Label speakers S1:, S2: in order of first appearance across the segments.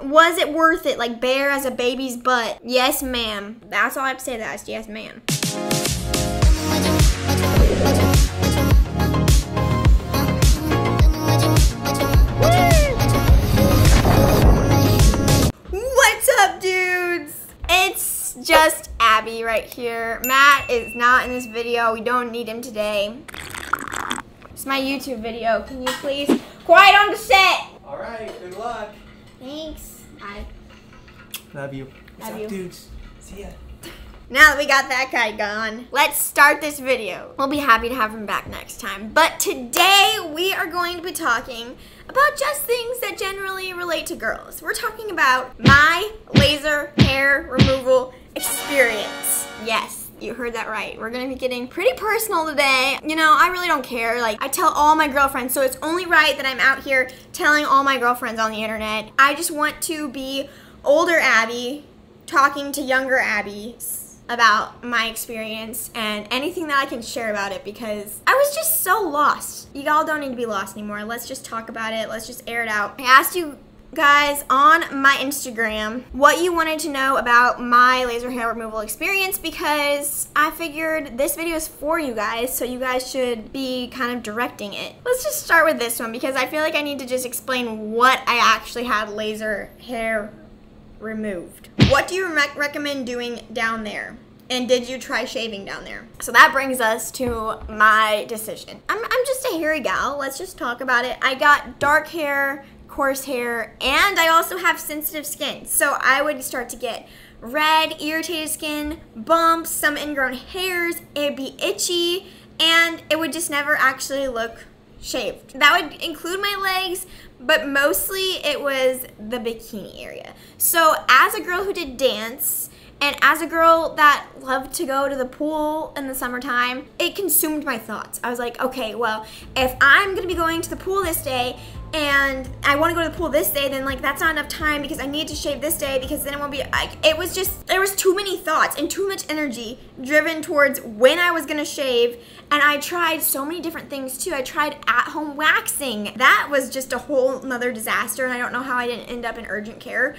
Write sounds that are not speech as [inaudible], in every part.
S1: Was it worth it? Like bare as a baby's butt? Yes, ma'am. That's all I have to say to that is yes, ma'am. What's up, dudes? It's just Abby right here. Matt is not in this video. We don't need him today. It's my YouTube video. Can you please quiet on the set?
S2: All right, good luck.
S1: Thanks. Bye.
S2: Love you. What's
S1: Love
S2: up,
S1: you.
S2: dudes? See ya.
S1: Now that we got that guy gone, let's start this video. We'll be happy to have him back next time. But today we are going to be talking about just things that generally relate to girls. We're talking about my laser hair removal experience. Yes, you heard that right. We're gonna be getting pretty personal today. You know, I really don't care. Like, I tell all my girlfriends, so it's only right that I'm out here telling all my girlfriends on the internet. I just want to be older Abby talking to younger Abby about my experience and anything that I can share about it because I was just so lost. You all don't need to be lost anymore. Let's just talk about it. Let's just air it out. I asked you guys on my Instagram what you wanted to know about my laser hair removal experience because I figured this video is for you guys, so you guys should be kind of directing it. Let's just start with this one because I feel like I need to just explain what I actually had laser hair removed. What do you rec- recommend doing down there? And did you try shaving down there? So that brings us to my decision. I'm, I'm just a hairy gal. Let's just talk about it. I got dark hair, coarse hair, and I also have sensitive skin. So I would start to get red, irritated skin, bumps, some ingrown hairs. It'd be itchy, and it would just never actually look shaved. That would include my legs, but mostly it was the bikini area. So, as a girl who did dance, and as a girl that loved to go to the pool in the summertime, it consumed my thoughts. I was like, okay, well, if I'm gonna be going to the pool this day and I wanna go to the pool this day, then like that's not enough time because I need to shave this day because then it won't be like it was just there was too many thoughts and too much energy driven towards when I was gonna shave and I tried so many different things too. I tried at home waxing. That was just a whole nother disaster and I don't know how I didn't end up in urgent care.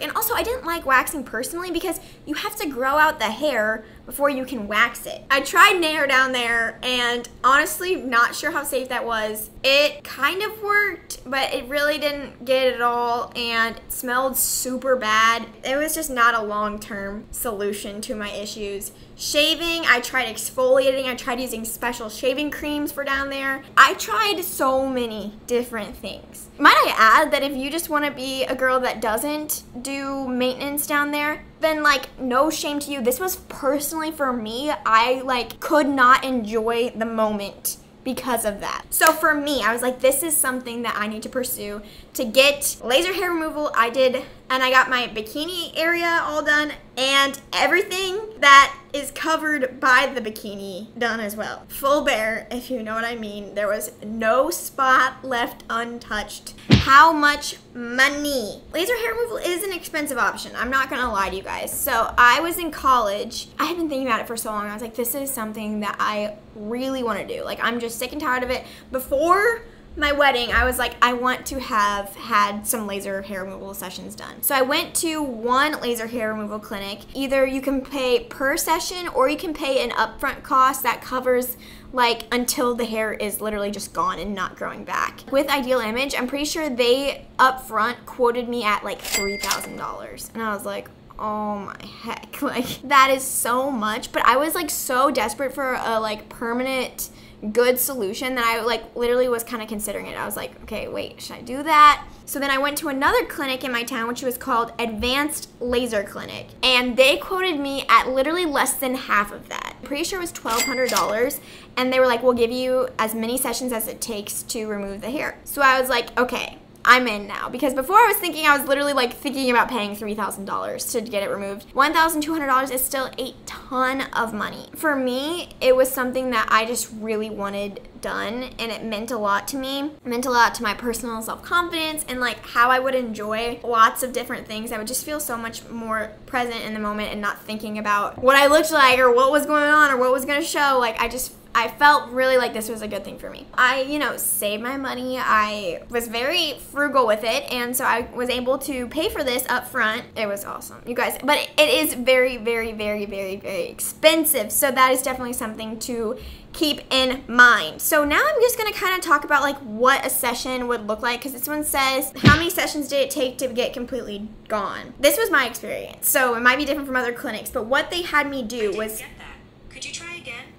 S1: And also, I didn't like waxing personally because you have to grow out the hair before you can wax it. I tried Nair down there and honestly, not sure how safe that was. It kind of worked, but it really didn't get it all and it smelled super bad. It was just not a long term solution to my issues. Shaving, I tried exfoliating, I tried using special shaving creams for down there. I tried so many different things. Might I add that if you just want to be a girl that doesn't do maintenance down there, then like no shame to you. This was personally for me. I like could not enjoy the moment because of that. So for me, I was like, this is something that I need to pursue to get laser hair removal. I did, and I got my bikini area all done and everything that is covered by the bikini done as well. Full bare, if you know what I mean. There was no spot left untouched. How much money? Laser hair removal is an expensive option. I'm not gonna lie to you guys. So I was in college. I had been thinking about it for so long. I was like, this is something that I really wanna do. Like, I'm just sick and tired of it. Before my wedding, I was like, I want to have had some laser hair removal sessions done. So I went to one laser hair removal clinic. Either you can pay per session or you can pay an upfront cost that covers like until the hair is literally just gone and not growing back. With Ideal Image, I'm pretty sure they upfront quoted me at like $3,000. And I was like, oh my heck [laughs] like that is so much but i was like so desperate for a like permanent good solution that i like literally was kind of considering it. I was like okay wait should i do that? So then i went to another clinic in my town which was called advanced laser clinic and they quoted me at literally less than half of that. I'm pretty sure it was $1200 and they were like we'll give you as many sessions as it takes to remove the hair. So i was like okay I'm in now because before I was thinking I was literally like thinking about paying $3,000 to get it removed. $1,200 is still a ton of money. For me, it was something that I just really wanted done and it meant a lot to me. It meant a lot to my personal self-confidence and like how I would enjoy lots of different things. I would just feel so much more present in the moment and not thinking about what I looked like or what was going on or what was going to show. Like I just I felt really like this was a good thing for me. I, you know, saved my money. I was very frugal with it, and so I was able to pay for this up front. It was awesome, you guys. But it is very, very, very, very, very expensive. So that is definitely something to keep in mind. So now I'm just gonna kind of talk about like what a session would look like because this one says how many sessions did it take to get completely gone. This was my experience, so it might be different from other clinics, but what they had me do was.
S3: Get that. Could you try?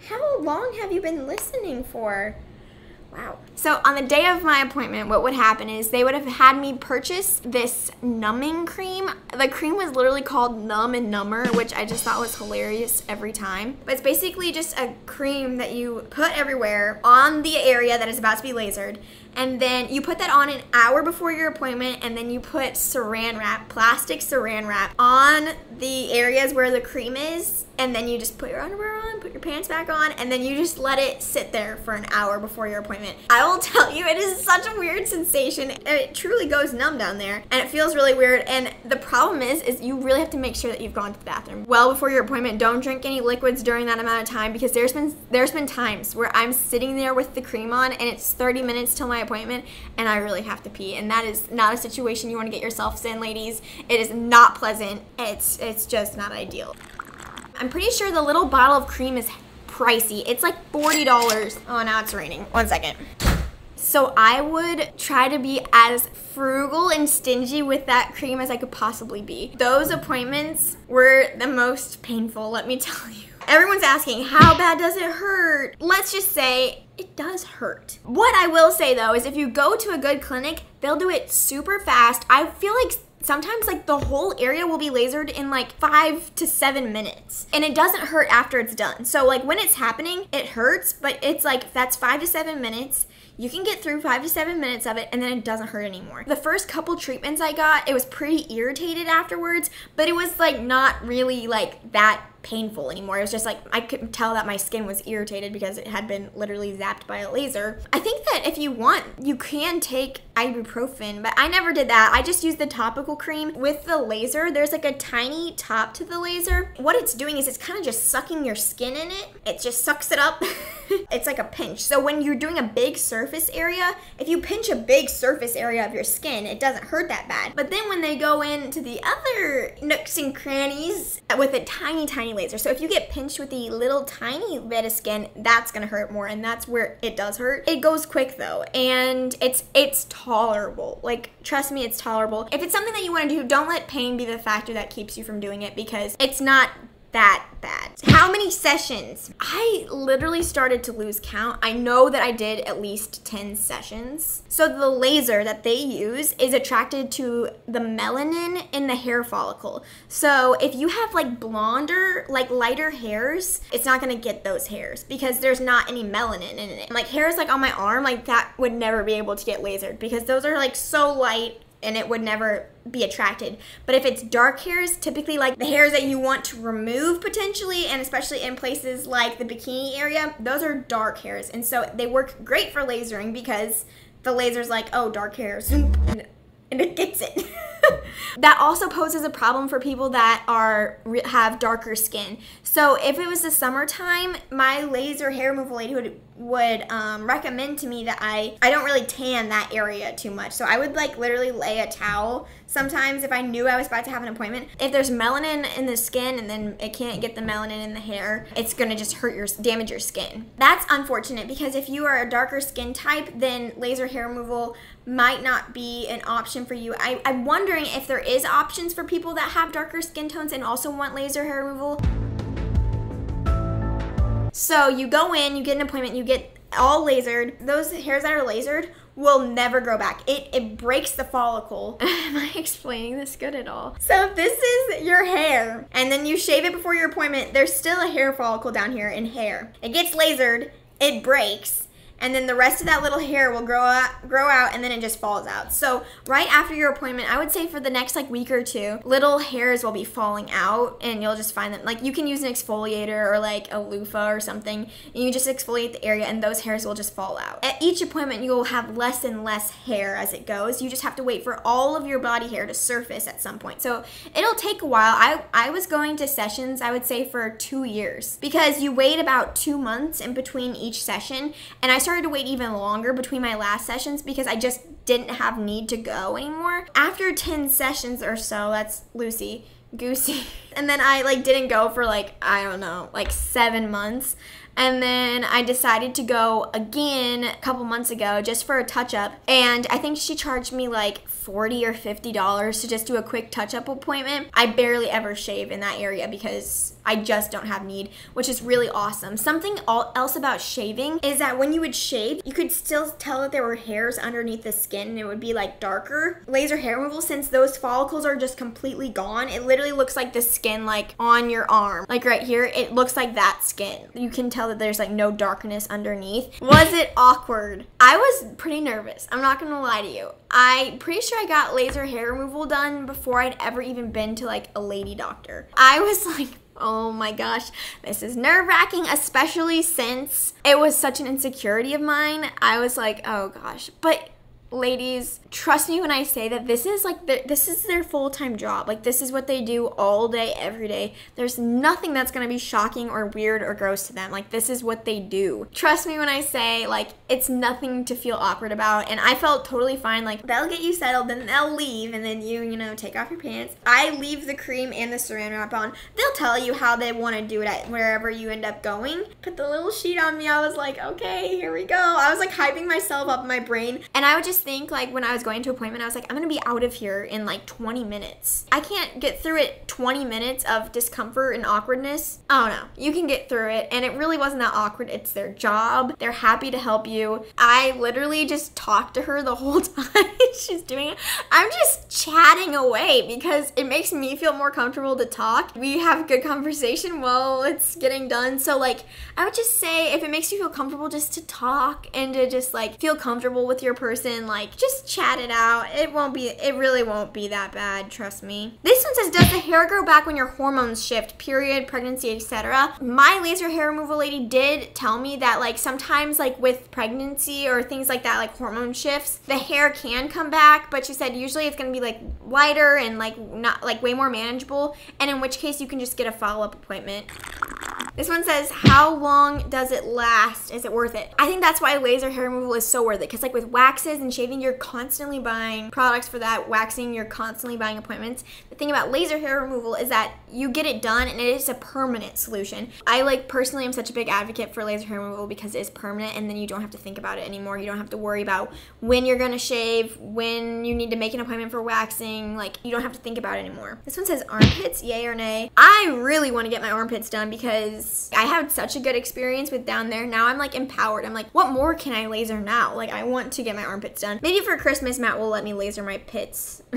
S1: How long have you been listening for? Wow. So on the day of my appointment, what would happen is they would have had me purchase this numbing cream. The cream was literally called Numb and Number, which I just thought was hilarious every time. But it's basically just a cream that you put everywhere on the area that is about to be lasered. And then you put that on an hour before your appointment, and then you put saran wrap, plastic saran wrap, on the areas where the cream is. And then you just put your underwear on, put your pants back on, and then you just let it sit there for an hour before your appointment. I will [laughs] tell you, it is such a weird sensation. It truly goes numb down there, and it feels really weird. And the problem is, is you really have to make sure that you've gone to the bathroom well before your appointment. Don't drink any liquids during that amount of time because there's been there's been times where I'm sitting there with the cream on, and it's 30 minutes till my appointment, and I really have to pee, and that is not a situation you want to get yourselves in, ladies. It is not pleasant. It's it's just not ideal. I'm pretty sure the little bottle of cream is pricey. It's like $40. Oh, now it's raining. One second. So I would try to be as frugal and stingy with that cream as I could possibly be. Those appointments were the most painful, let me [laughs] tell you. Everyone's asking, how bad does it hurt? Let's just say it does hurt. What I will say though is if you go to a good clinic, they'll do it super fast. I feel like sometimes like the whole area will be lasered in like five to seven minutes and it doesn't hurt after it's done so like when it's happening it hurts but it's like that's five to seven minutes you can get through five to seven minutes of it and then it doesn't hurt anymore. The first couple treatments I got, it was pretty irritated afterwards, but it was like not really like that painful anymore. It was just like I could tell that my skin was irritated because it had been literally zapped by a laser. I think that if you want, you can take ibuprofen, but I never did that. I just used the topical cream. With the laser, there's like a tiny top to the laser. What it's doing is it's kind of just sucking your skin in it. It just sucks it up. [laughs] it's like a pinch. So when you're doing a big surface area, if you pinch a big surface area of your skin, it doesn't hurt that bad. But then when they go into the other nooks and crannies with a tiny, tiny laser, so if you get pinched with the little tiny bit of skin, that's gonna hurt more, and that's where it does hurt. It goes quick though, and it's it's tolerable. Like trust me, it's tolerable. If it's something that you want to do, don't let pain be the factor that keeps you from doing it because it's not that bad. How many sessions? I literally started to lose count. I know that I did at least 10 sessions. So the laser that they use is attracted to the melanin in the hair follicle. So if you have like blonder, like lighter hairs, it's not gonna get those hairs because there's not any melanin in it. Like hairs like on my arm, like that would never be able to get lasered because those are like so light and it would never be attracted. But if it's dark hairs, typically like the hairs that you want to remove potentially, and especially in places like the bikini area, those are dark hairs. And so they work great for lasering because the laser's like, oh, dark hairs, [laughs] and it gets it. [laughs] [laughs] that also poses a problem for people that are have darker skin. So if it was the summertime, my laser hair removal lady would would um, recommend to me that I I don't really tan that area too much. So I would like literally lay a towel sometimes if I knew I was about to have an appointment. If there's melanin in the skin and then it can't get the melanin in the hair, it's gonna just hurt your damage your skin. That's unfortunate because if you are a darker skin type, then laser hair removal might not be an option for you. I, I'm wondering if there is options for people that have darker skin tones and also want laser hair removal. So you go in, you get an appointment, you get all lasered. Those hairs that are lasered will never grow back. It, it breaks the follicle. [laughs] Am I explaining this good at all? So if this is your hair and then you shave it before your appointment, there's still a hair follicle down here in hair. It gets lasered, it breaks, and then the rest of that little hair will grow out, grow out, and then it just falls out. So right after your appointment, I would say for the next like week or two, little hairs will be falling out, and you'll just find them. Like you can use an exfoliator or like a loofah or something, and you just exfoliate the area, and those hairs will just fall out. At each appointment, you will have less and less hair as it goes. You just have to wait for all of your body hair to surface at some point. So it'll take a while. I I was going to sessions, I would say for two years, because you wait about two months in between each session, and I started to wait even longer between my last sessions because I just didn't have need to go anymore. After 10 sessions or so, that's Lucy, Goosey. [laughs] And then I like didn't go for like, I don't know, like 7 months. And then I decided to go again a couple months ago just for a touch up. And I think she charged me like 40 or 50 dollars to just do a quick touch up appointment. I barely ever shave in that area because I just don't have need, which is really awesome. Something else about shaving is that when you would shave, you could still tell that there were hairs underneath the skin and it would be like darker. Laser hair removal, since those follicles are just completely gone, it literally looks like the skin like on your arm. Like right here, it looks like that skin. You can tell that there's like no darkness underneath. Was it awkward? I was pretty nervous. I'm not gonna lie to you. I'm pretty sure I got laser hair removal done before I'd ever even been to like a lady doctor. I was [laughs] like, oh my gosh, this is nerve wracking, especially since it was such an insecurity of mine. I was like, oh gosh. But ladies, trust me when I say that this is like the, this is their full-time job. Like this is what they do all day every day. There's nothing that's going to be shocking or weird or gross to them. Like this is what they do. Trust me when I say like it's nothing to feel awkward about and I felt totally fine. Like they'll get you settled then they'll leave and then you, you know, take off your pants. I leave the cream and the saran wrap on. They'll tell you how they want to do it at wherever you end up going. Put the little sheet on me. I was like, "Okay, here we go." I was like hyping myself up in my brain and I would just think like when I was going to appointment, I was like, I'm gonna be out of here in like 20 minutes. I can't get through it 20 minutes of discomfort and awkwardness. I don't know. You can get through it, and it really wasn't that awkward. It's their job. They're happy to help you. I literally just talked to her the whole [laughs] time she's doing it. I'm just chatting away because it makes me feel more comfortable to talk. We have good conversation while it's getting done. So like I would just say if it makes you feel comfortable just to talk and to just like feel comfortable with your person, like just chat it out. It won't be it really won't be that bad, trust me. This one says does the hair grow back when your hormones shift, period, pregnancy, etc. My laser hair removal lady did tell me that like sometimes like with pregnancy or things like that like hormone shifts, the hair can come back, but she said usually it's to be like lighter and like not like way more manageable and in which case you can just get a follow-up appointment. This one says, how long does it last? Is it worth it? I think that's why laser hair removal is so worth it. Because like with waxes and shaving, you're constantly buying products for that. Waxing, you're constantly buying appointments. The thing about laser hair removal is that you get it done and it is a permanent solution. I like personally am such a big advocate for laser hair removal because it is permanent and then you don't have to think about it anymore. You don't have to worry about when you're gonna shave, when you need to make an appointment for waxing. Like you don't have to think about it anymore. This one says armpits, yay or nay. I really want to get my armpits done because I had such a good experience with down there. Now I'm like empowered. I'm like, what more can I laser now? Like I want to get my armpits done. Maybe for Christmas, Matt will let me laser my pits. [laughs]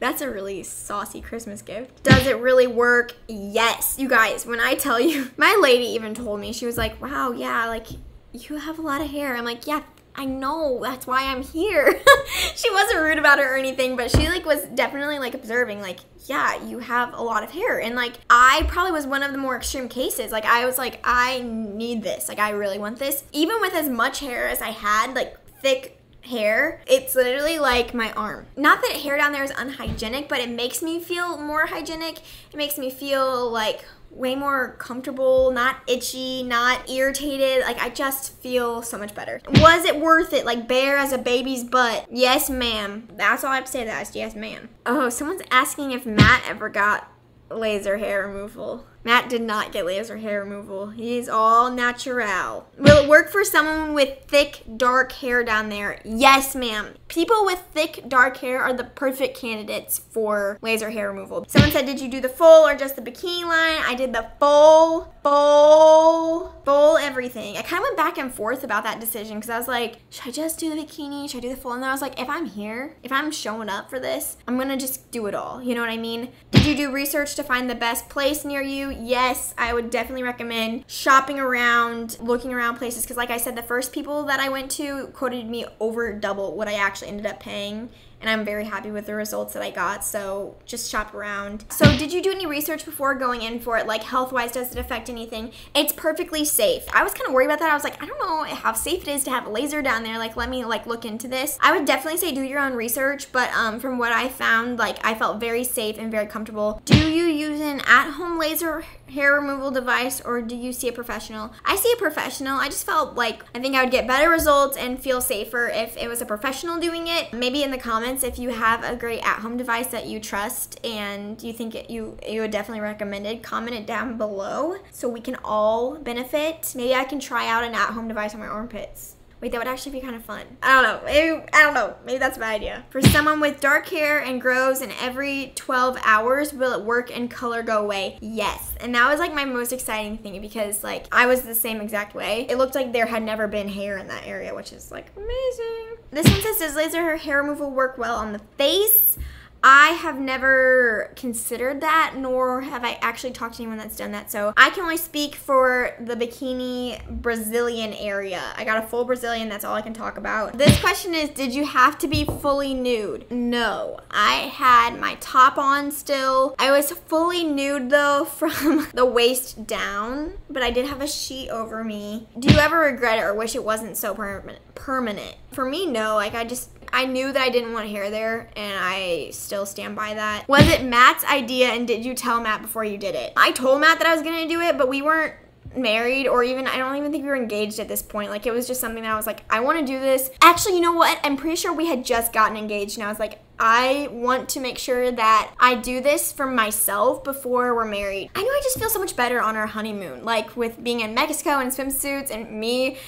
S1: That's a really saucy Christmas gift. Does it really work? Yes. You guys, when I tell you, [laughs] my lady even told me, she was like, wow, yeah, like you have a lot of hair. I'm like, yeah, I know, that's why I'm here. [laughs] she wasn't rude about it or anything, but she like was definitely like observing like, yeah, you have a lot of hair. And like I probably was one of the more extreme cases. Like I was like, I need this. Like I really want this. Even with as much hair as I had, like thick hair. It's literally like my arm. Not that hair down there is unhygienic, but it makes me feel more hygienic. It makes me feel like way more comfortable, not itchy, not irritated. Like I just feel so much better. Was it worth it? Like bare as a baby's butt? Yes, ma'am. That's all I have to say to that. Yes, ma'am. Oh, someone's asking if Matt ever got laser hair removal. Matt did not get laser hair removal. He's all natural. Will it work for someone with thick, dark hair down there? Yes, ma'am. People with thick, dark hair are the perfect candidates for laser hair removal. Someone said, did you do the full or just the bikini line? I did the full, full, full everything. I kind of went back and forth about that decision because I was like, should I just do the bikini? Should I do the full? And then I was like, if I'm here, if I'm showing up for this, I'm to just do it all. You know what I mean? Did you do research to find the best place near you? Yes, I would definitely recommend shopping around, looking around places. Because, like I said, the first people that I went to quoted me over double what I actually ended up paying and I'm very happy with the results that I got. So just shop around. So did you do any research before going in for it? Like health wise, does it affect anything? It's perfectly safe. I was kind of worried about that. I was like, I don't know how safe it is to have a laser down there. Like let me like look into this. I would definitely say do your own research, but um, from what I found, like I felt very safe and very comfortable. Do you use an at-home laser hair removal device or do you see a professional? I see a professional. I just felt like I think I would get better results and feel safer if it was a professional doing it. Maybe in the comments if you have a great at-home device that you trust and you think it, you you would definitely recommend it, comment it down below so we can all benefit. Maybe I can try out an at-home device on my armpits. Wait, that would actually be kind of fun. I don't know. Maybe, I don't know. Maybe that's a bad idea. For someone with dark hair and grows in every 12 hours, will it work and color go away? Yes. And that was like my most exciting thing because like I was the same exact way. It looked like there had never been hair in that area, which is like amazing. This one says, does laser hair removal work well on the face? I have never considered that, nor have I actually talked to anyone that's done that. So I can only speak for the bikini Brazilian area. I got a full Brazilian, that's all I can talk about. This question is, did you have to be fully nude? No, I had my top on still. I was fully nude though [laughs] from the waist down, but I did have a sheet over me. Do you ever regret it or wish it wasn't so permanent? Permanent. For me, no, like I just, I knew that I didn't want hair there, and I still stand by that. Was it Matt's idea, and did you tell Matt before you did it? I told Matt that I was gonna do it, but we weren't married or even I don't even think we were engaged at this point. Like it was just something that I was like, I want to do this. Actually, you know what? I'm pretty sure we had just gotten engaged and I was like, I want to make sure that I do this for myself before we're married. I know I just feel so much better on our honeymoon, like with being in Mexico in swimsuits and me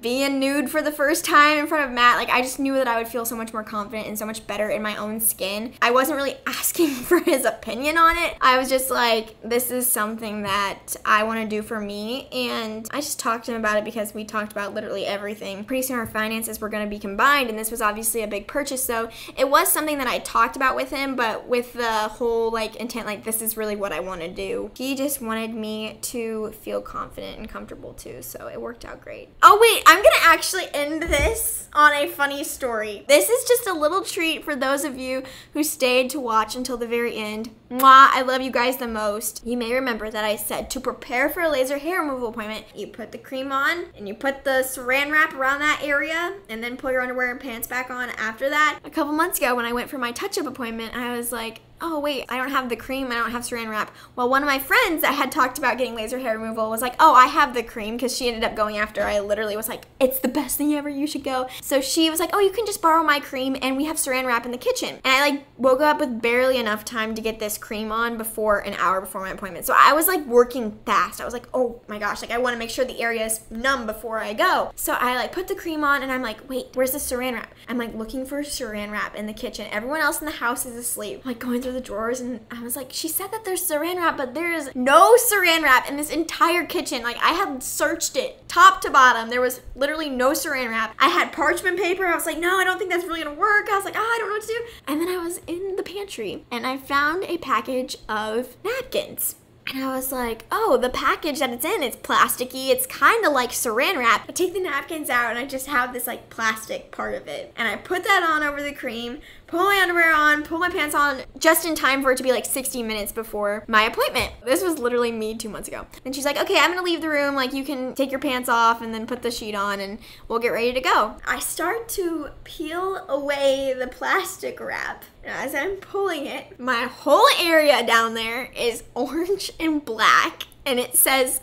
S1: being nude for the first time in front of Matt. Like I just knew that I would feel so much more confident and so much better in my own skin. I wasn't really [laughs] asking for his opinion on it. I was just like, this is something that I want to do for me. And I just talked to him about it because we talked about literally everything. Pretty soon our finances were going to be combined and this was obviously a big purchase. So it was something something that I talked about with him, but with the whole like intent, like this is really what I want to do. He just wanted me to feel confident and comfortable too, so it worked out great. Oh wait, I'm gonna actually end this on a funny story. This is just a little treat for those of you who stayed to watch until the very end. Mwah, I love you guys the most. You may remember that I said to prepare for a laser hair removal appointment, you put the cream on and you put the saran wrap around that area and then pull your underwear and pants back on after that. A couple months ago when I went for my touch-up appointment, I was like, oh wait, I don't have the cream, I don't have saran wrap. Well, one of my friends that had talked about getting laser hair removal was like, oh, I have the cream because she ended up going after I literally was like, it's the best thing ever, you should go. So she was like, oh, you can just borrow my cream and we have saran wrap in the kitchen. And I like woke up with barely enough time to get this cream on before an hour before my appointment. So I was like working fast. I was like, oh my gosh, like I want to make sure the area is numb before I go. So I like put the cream on and I'm like, wait, where's the saran wrap? I'm like looking for saran wrap in the kitchen. Everyone else in the house is asleep. I'm, like going through the drawers and I was like, she said that there's saran wrap, but there is no saran wrap in this entire kitchen. Like I had searched it top to bottom. There was literally no saran wrap. I had parchment paper. I was like, no, I don't think that's really gonna work. I was like, oh, I don't know what to do. And then I was in the pantry and I found a package of napkins. And I was like, oh, the package that it's in, it's plasticky. It's kind of like saran wrap. I take the napkins out and I just have this like plastic part of it. And I put that on over the cream, pull my underwear on, pull my pants on, just in time for it to be like 60 minutes before my appointment. This was literally me two months ago. And she's like, okay, I'm gonna leave the room. Like you can take your pants off and then put the sheet on and we'll get ready to go. I start to peel away the plastic wrap as I'm pulling it, my whole area down there is [laughs] orange and black, and it says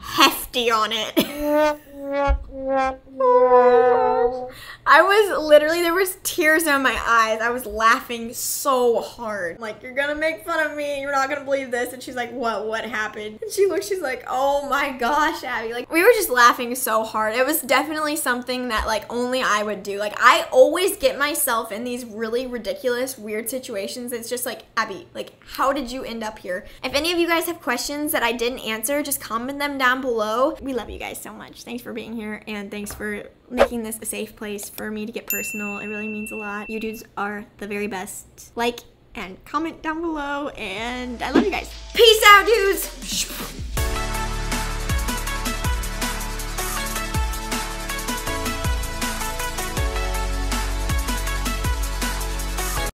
S1: hefty on it. [laughs] I was literally there was tears in my eyes. I was laughing so hard. Like you're gonna make fun of me. You're not gonna believe this. And she's like, what? What happened? And she looks. She's like, oh my gosh, Abby. Like we were just laughing so hard. It was definitely something that like only I would do. Like I always get myself in these really ridiculous, weird situations. It's just like Abby. Like how did you end up here? If any of you guys have questions that I didn't answer, just comment them down below. We love you guys so much. Thanks for being here and thanks for making this a safe place for me to get personal. It really means a lot. You dudes are the very best. Like and comment down below. And I love you guys. Peace out, dudes.